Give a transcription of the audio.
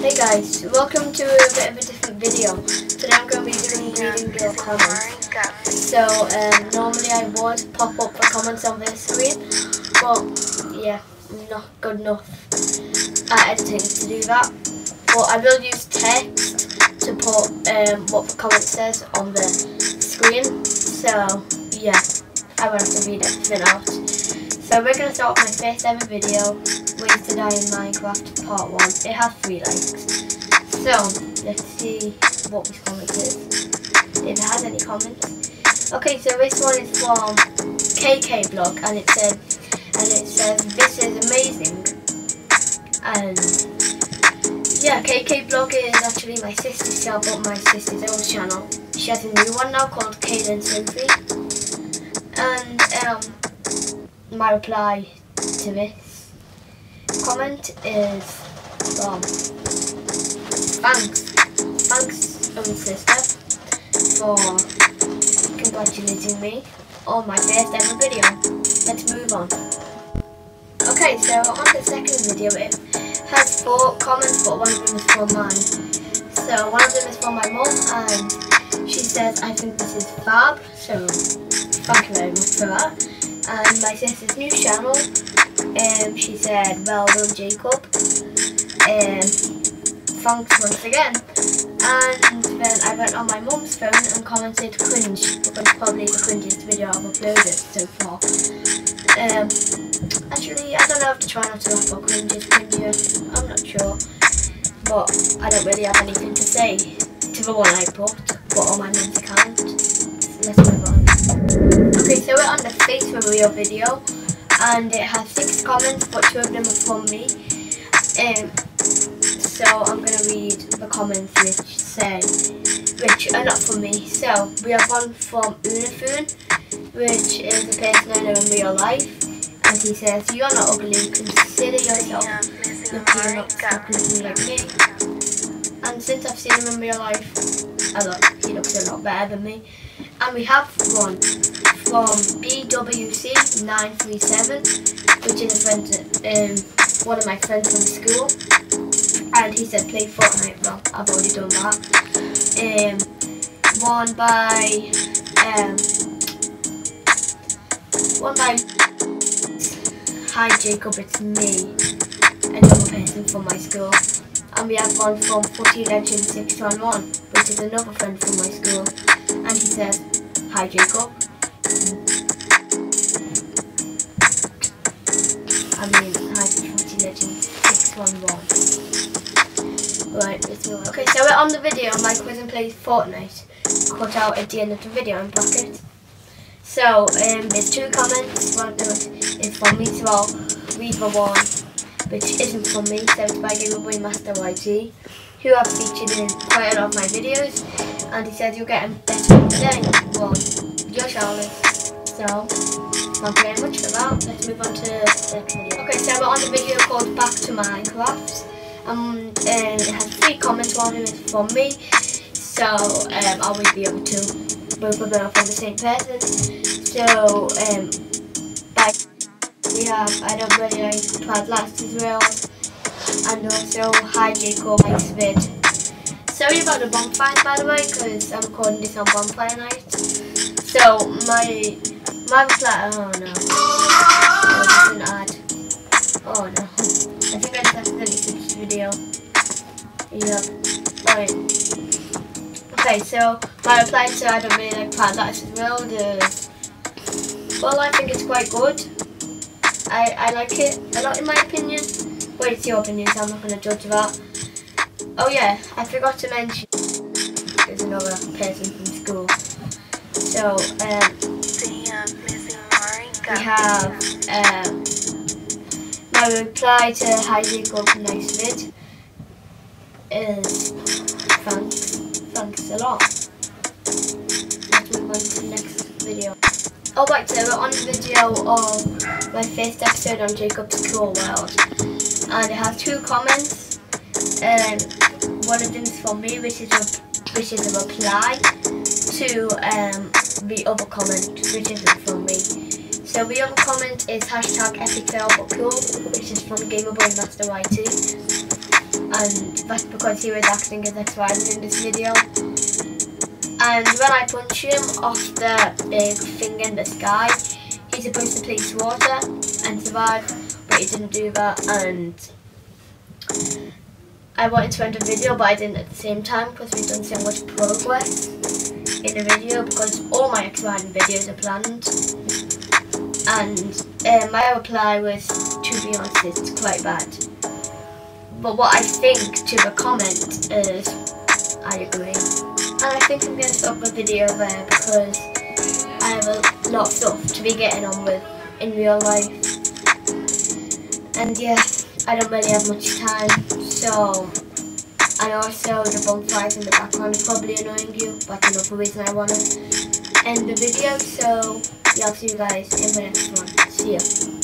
Hey guys, welcome to a bit of a different video. Today I'm going to be doing reading your comments. So um, normally I would pop up the comments on this screen, but yeah, not good enough at editing to do that. But I will use text to put um, what the comment says on the screen. So yeah, I won't have to read everything out. So we're going to start my first ever video, Ways to Die in Minecraft Part 1. It has 3 likes. So, let's see what this comment is. If it has any comments. Okay, so this one is from KK Blog and it said and it says this is amazing. And yeah, KK Blog is actually my sister's channel, but my sister's own channel. She has a new one now called Kaden Sophie. And um my reply to this comment is from thanks, thanks own sister for congratulating me on my first ever video. Let's move on. Okay, so on the second video it has four comments but one of them is for mine. So one of them is for my mum and she says I think this is fab, so thank you very much for that and my sister's new channel. Um, she said, well Jacob. And thanks once again. And then I went on my mum's phone and commented cringe, because probably the cringiest video I've uploaded so far. Um, actually, I don't know if to try not to laugh or cringe is I'm not sure. But I don't really have anything to say to the one I put, but on my mum's account. Let's move on. Okay, so we're on the face reveal video and it has six comments but two of them are from me. Um, so I'm going to read the comments which say, which are not from me. So we have one from Unifun, which is a person I know in real life. And he says, you're not ugly, consider yourself looking, not looking like me. And since I've seen him in real life, I look, he looks a lot better than me. And we have one from BWC937, which is a friend, um, one of my friends from school. And he said play Fortnite. Well, I've already done that. Um, one by, um, one by, hi Jacob, it's me, another person from my school. And we have one from Footy Legend 611, which is another friend from my school. And he says, hi Jacob, I mean, hi, Footy Legend 611. Right, let's move on. Okay, so we're on the video. My cousin plays Fortnite. Cut out at the end of the video in bracket. So, um, there's two comments. One of them is from me, so I'll read the one which isn't from me. So it's by Gamerboy Master YT, who I've featured in quite a lot of my videos. And he says you're getting better today. Well, you're Charlotte. So, you very much that. Let's move on to the next video. Okay, so we're on the video called Back to Minecraft. Um, and it has three comments, one of them is from me. So, um, I'll read the other two. Both of them are from the same person. So, um, by we have I don't really like Cloud Last as well. And also, hi Jacob, likes vid. Sorry about the bonfire by the way, because I'm recording this on bonfire night. So, my my reply, oh no. Oh, an ad. Oh no. I think I just accidentally switched video. Yep. Right. Okay, so my reply to I don't really like Pat Lights as well The well, I think it's quite good. I, I like it a lot in my opinion. But it's your opinion, so I'm not going to judge that. Oh yeah, I forgot to mention there's another person from school. So, um, we have um, my reply to Hi Jacob nice vid is thanks, thanks a lot. Let's move on to the next video. Oh right, so we're on the video of my first episode on Jacob's Cool World. And it has two comments. Um, one of them is from me, which is a, which is a reply to um, the other comment, which isn't from me. So the other comment is hashtag epic fail but cool, which is from Gamerboy Master YT. and that's because he was acting as ex-wife in this video. And when I punch him off the big thing in the sky, he's supposed to place water and survive, but he didn't do that and I wanted to end the video but I didn't at the same time because we've done so much progress in the video because all my exciting videos are planned. And um, my reply was to be honest it's quite bad. But what I think to the comment is I agree. And I think I'm going to stop the video there because I have a lot of stuff to be getting on with in real life. And yeah I don't really have much time so and also the bonfires in the background is probably annoying you, but another reason I want to end the video. So yeah, I'll see you guys in the next one. See ya.